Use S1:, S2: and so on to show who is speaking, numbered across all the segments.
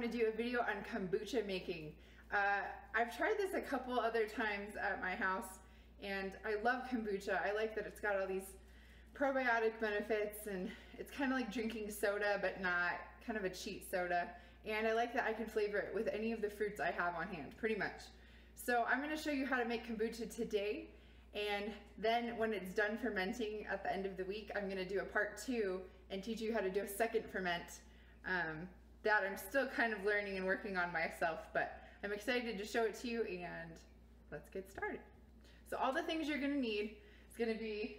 S1: want to do a video on kombucha making. Uh, I've tried this a couple other times at my house and I love kombucha. I like that it's got all these probiotic benefits and it's kind of like drinking soda but not kind of a cheat soda. And I like that I can flavor it with any of the fruits I have on hand, pretty much. So I'm gonna show you how to make kombucha today and then when it's done fermenting at the end of the week, I'm gonna do a part two and teach you how to do a second ferment. Um, that I'm still kind of learning and working on myself, but I'm excited to show it to you and let's get started. So all the things you're gonna need is gonna be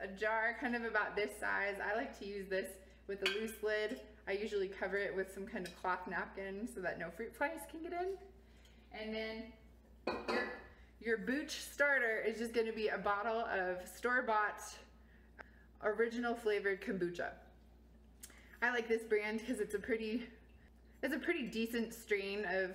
S1: a jar kind of about this size. I like to use this with a loose lid. I usually cover it with some kind of cloth napkin so that no fruit flies can get in. And then your, your Booch starter is just gonna be a bottle of store-bought original flavored kombucha. I like this brand because it's a pretty, it's a pretty decent strain of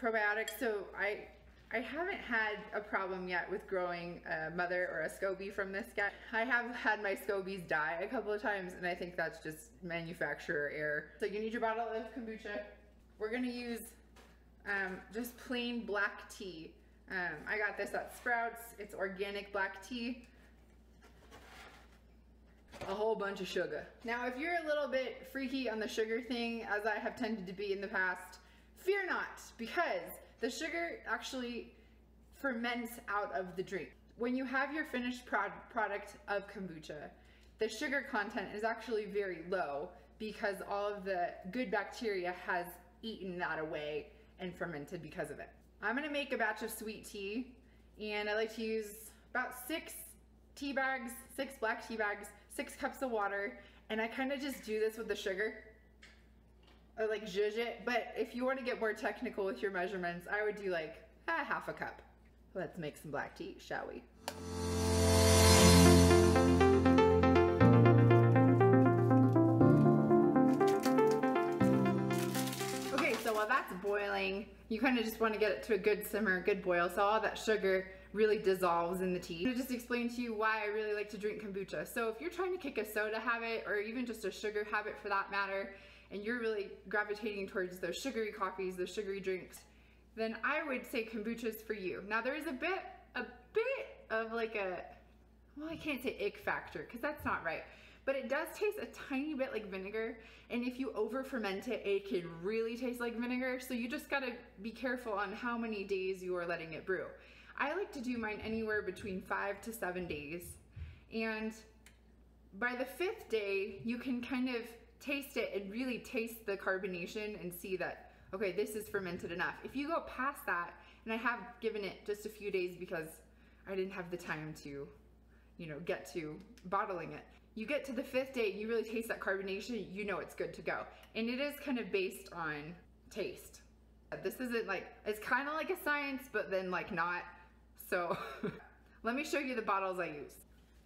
S1: probiotics. So I, I haven't had a problem yet with growing a mother or a SCOBY from this guy. I have had my SCOBYs die a couple of times and I think that's just manufacturer error. So you need your bottle of kombucha. We're gonna use um, just plain black tea. Um, I got this at Sprouts. It's organic black tea a whole bunch of sugar. Now, if you're a little bit freaky on the sugar thing, as I have tended to be in the past, fear not, because the sugar actually ferments out of the drink. When you have your finished prod product of kombucha, the sugar content is actually very low because all of the good bacteria has eaten that away and fermented because of it. I'm gonna make a batch of sweet tea and I like to use about six tea bags, six black tea bags, six cups of water, and I kind of just do this with the sugar. Or like zhuzh it, but if you want to get more technical with your measurements, I would do like half a cup. Let's make some black tea, shall we? Okay, so while that's boiling, you kind of just want to get it to a good simmer, good boil, so all that sugar really dissolves in the tea. Gonna just explain to you why I really like to drink kombucha. So if you're trying to kick a soda habit or even just a sugar habit for that matter, and you're really gravitating towards those sugary coffees, those sugary drinks, then I would say kombucha is for you. Now there is a bit, a bit of like a, well I can't say ick factor because that's not right, but it does taste a tiny bit like vinegar and if you over ferment it, it can really taste like vinegar so you just gotta be careful on how many days you are letting it brew. I like to do mine anywhere between five to seven days. And by the fifth day, you can kind of taste it and really taste the carbonation and see that, okay, this is fermented enough. If you go past that, and I have given it just a few days because I didn't have the time to, you know, get to bottling it. You get to the fifth day, you really taste that carbonation, you know it's good to go. And it is kind of based on taste. This isn't like, it's kind of like a science, but then like not. So let me show you the bottles I use.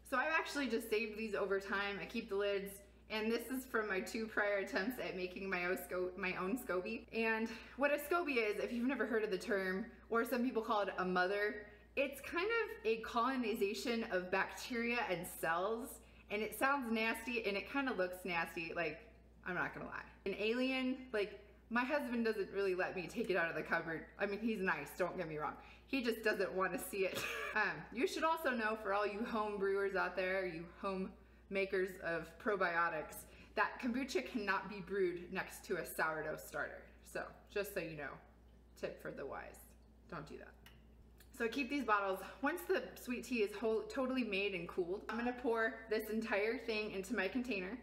S1: So I've actually just saved these over time. I keep the lids and this is from my two prior attempts at making my own, sco my own SCOBY. And what a SCOBY is, if you've never heard of the term, or some people call it a mother, it's kind of a colonization of bacteria and cells. And it sounds nasty and it kind of looks nasty, like, I'm not gonna lie. An alien, like, my husband doesn't really let me take it out of the cupboard. I mean, he's nice, don't get me wrong. He just doesn't want to see it. um, you should also know for all you home brewers out there, you home makers of probiotics, that kombucha cannot be brewed next to a sourdough starter. So just so you know, tip for the wise, don't do that. So I keep these bottles. Once the sweet tea is whole, totally made and cooled, I'm gonna pour this entire thing into my container.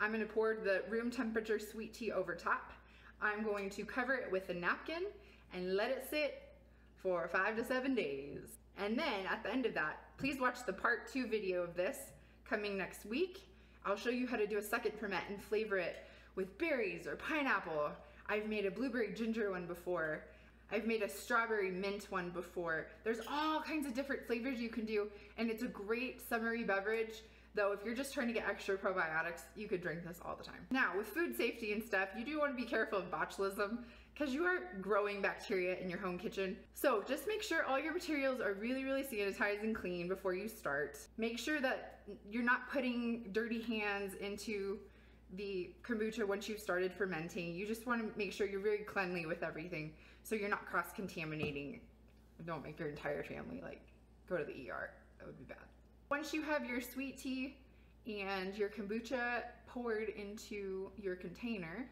S1: I'm gonna pour the room temperature sweet tea over top. I'm going to cover it with a napkin and let it sit for five to seven days. And then at the end of that, please watch the part two video of this coming next week. I'll show you how to do a second ferment and flavor it with berries or pineapple. I've made a blueberry ginger one before. I've made a strawberry mint one before. There's all kinds of different flavors you can do and it's a great summery beverage Though if you're just trying to get extra probiotics, you could drink this all the time. Now, with food safety and stuff, you do want to be careful of botulism because you are growing bacteria in your home kitchen. So just make sure all your materials are really, really sanitized and clean before you start. Make sure that you're not putting dirty hands into the kombucha once you've started fermenting. You just want to make sure you're very cleanly with everything so you're not cross-contaminating. Don't make your entire family like go to the ER. That would be bad. Once you have your sweet tea and your kombucha poured into your container,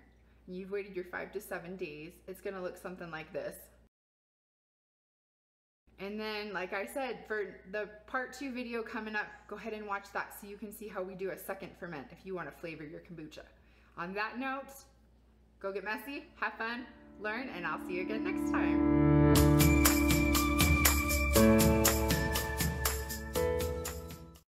S1: you've waited your five to seven days, it's gonna look something like this. And then, like I said, for the part two video coming up, go ahead and watch that so you can see how we do a second ferment if you want to flavor your kombucha. On that note, go get messy, have fun, learn, and I'll see you again next time.